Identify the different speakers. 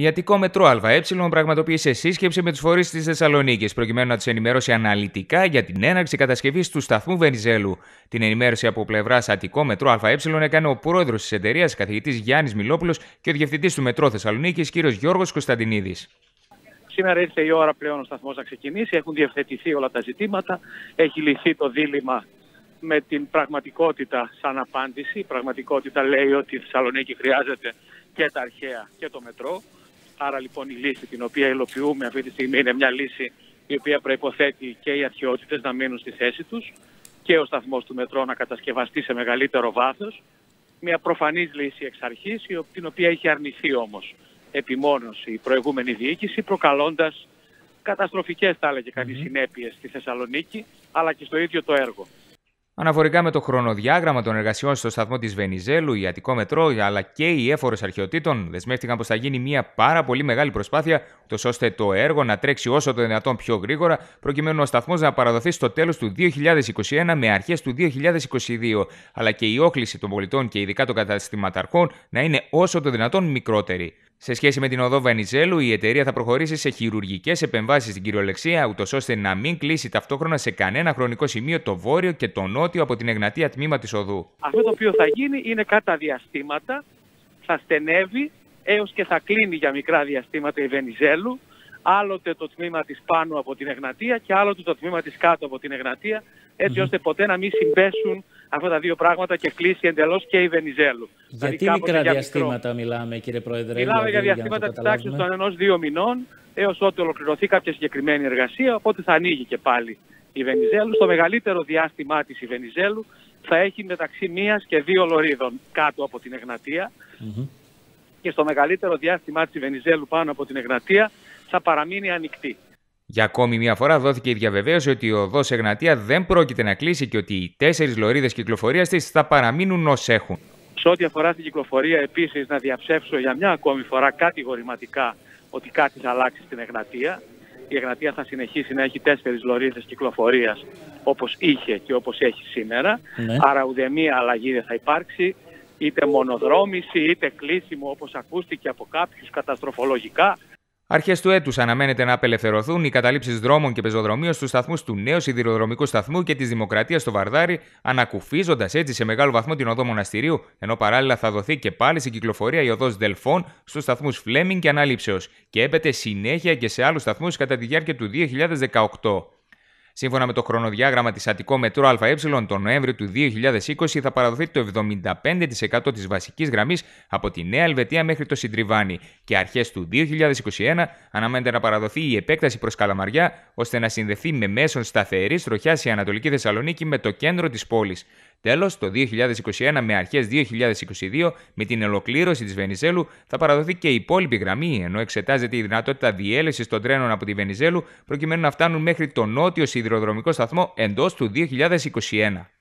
Speaker 1: Η Αττικό Μετρό ΑΕ πραγματοποίησε σύσκεψη με τους φορείς της Θεσσαλονίκης προκειμένου να τους ενημερώσει αναλυτικά για την έναρξη κατασκευής του σταθμού Βενιζέλου. Την ενημέρωση από πλευράς Αττικό Μετρό ΑΕ έκανε ο πρόεδρος της εταιρείας, καθηγητής Γιάννης Μιλόπουλος και ο διευθυντής του Μετρό Θεσσαλονίκης, κ. Γιώργος Κωνσταντινίδης.
Speaker 2: Σήμερα ήρθε η ώρα πλέον ο σταθμός να ξεκινήσει. Έχουν διευθετηθεί όλα τα ζητήματα. Έχει λυθεί το δίλημα με την πραγματικότητα σαν απάντηση. Η πραγματικότητα λέει ότι η Θεσσαλονίκη χρειάζεται και τα αρχαία και το μετρό. Άρα λοιπόν η λύση την οποία υλοποιούμε αυτή τη στιγμή είναι μια λύση η οποία προϋποθέτει και οι αρχαιότητες να μείνουν στη θέση τους και ο σταθμός του μετρό να κατασκευαστεί σε μεγαλύτερο βάθος. Μια προφανής λύση εξ αρχής, την οποία είχε αρνηθεί όμως επιμόνως η προηγούμενη διοίκηση, προκαλώντας καταστροφικές, θα έλεγε κανείς, συνέπειες στη Θεσσαλονίκη, αλλά και στο ίδιο το έργο.
Speaker 1: Αναφορικά με το χρονοδιάγραμμα των εργασιών στο σταθμό της Βενιζέλου, η Αττικό Μετρό αλλά και οι έφορες αρχαιοτήτων δεσμεύτηκαν πως θα γίνει μια πάρα πολύ μεγάλη προσπάθεια, ώστε το έργο να τρέξει όσο το δυνατόν πιο γρήγορα, προκειμένου ο σταθμός να παραδοθεί στο τέλος του 2021 με αρχές του 2022, αλλά και η όχληση των πολιτών και ειδικά των καταστηματαρχών να είναι όσο το δυνατόν μικρότερη. Σε σχέση με την οδό Βενιζέλου, η εταιρεία θα προχωρήσει σε χειρουργικές επεμβάσεις στην κυριολεξία, ούτως ώστε να μην κλείσει ταυτόχρονα σε κανένα χρονικό σημείο το βόρειο και το νότιο από την Εγνατία τμήμα της οδού.
Speaker 2: Αυτό το οποίο θα γίνει είναι κατά διαστήματα, θα στενεύει έως και θα κλείνει για μικρά διαστήματα η Βενιζέλου, άλλοτε το τμήμα της πάνω από την Εγνατία και άλλοτε το τμήμα της κάτω από την Εγνατία, έτσι ώστε ποτέ να μην συμπέσουν αυτά τα δύο πράγματα και κλείσει εντελώς και η Βενιζέλου.
Speaker 3: Γιατί δηλαδή, μικρά για διαστήματα μικρό. μιλάμε, κύριε Πρόεδρε.
Speaker 2: Μιλάμε δηλαδή, για διαστήματα της τάξης των ενό-δύο μηνών έως ότου ολοκληρωθεί κάποια συγκεκριμένη εργασία. Οπότε θα ανοίγει και πάλι η Βενιζέλου. Στο μεγαλύτερο διάστημά της η Βενιζέλου θα έχει μεταξύ μίας και δύο λωρίδων κάτω από την Εγνατία. Mm-hmm. Και στο μεγαλύτερο διάστημά της Βενιζέλου πάνω από την Εγνατία θα παραμείνει ανοιχτή.
Speaker 1: Για ακόμη μια φορά δόθηκε η διαβεβαίωση ότι η οδό Εγνατία δεν πρόκειται να κλείσει και ότι οι τέσσερις λωρίδες κυκλοφορίας της θα παραμείνουν ως έχουν.
Speaker 2: Σε ό,τι αφορά την κυκλοφορία, επίσης να διαψεύσω για μια ακόμη φορά κατηγορηματικά ότι κάτι θα αλλάξει στην Εγνατία. Η Εγνατία θα συνεχίσει να έχει τέσσερις λωρίδες κυκλοφορίας όπως είχε και όπως έχει σήμερα. Ναι. Άρα ουδέμια αλλαγή δεν θα υπάρξει. Είτε μονοδρόμηση, είτε κλείσιμο όπως ακούστηκε από κάποιους καταστροφολογικά.
Speaker 1: Αρχές του έτους αναμένεται να απελευθερωθούν οι καταλήψεις δρόμων και πεζοδρομίων στους σταθμούς του νέου σιδηροδρομικού σταθμού και της Δημοκρατίας στο Βαρδάρι, ανακουφίζοντας έτσι σε μεγάλο βαθμό την οδό Μοναστηρίου, ενώ παράλληλα θα δοθεί και πάλι στην κυκλοφορία η οδός Δελφών στους σταθμούς Φλέμινγκ και Αναλήψεω και έπεται συνέχεια και σε άλλους σταθμούς κατά τη διάρκεια του 2018. Σύμφωνα με το χρονοδιάγραμμα της Αττικό Μετρό ΑΕ, τον Νοέμβριο του 2020 θα παραδοθεί το 75% της βασικής γραμμής από τη Νέα Ελβετία μέχρι το Συντριβάνι και αρχές του 2021 αναμένεται να παραδοθεί η επέκταση προς Καλαμαριά ώστε να συνδεθεί με μέσον σταθερής τροχιάς η Ανατολική Θεσσαλονίκη με το κέντρο της πόλης. Τέλος, το 2021 με αρχές 2022, με την ολοκλήρωση της Βενιζέλου, θα παραδοθεί και η υπόλοιπη γραμμή, ενώ εξετάζεται η δυνατότητα διέλευσης των τρένων από τη Βενιζέλου, προκειμένου να φτάνουν μέχρι το νότιο σιδηροδρομικό σταθμό εντός του 2021.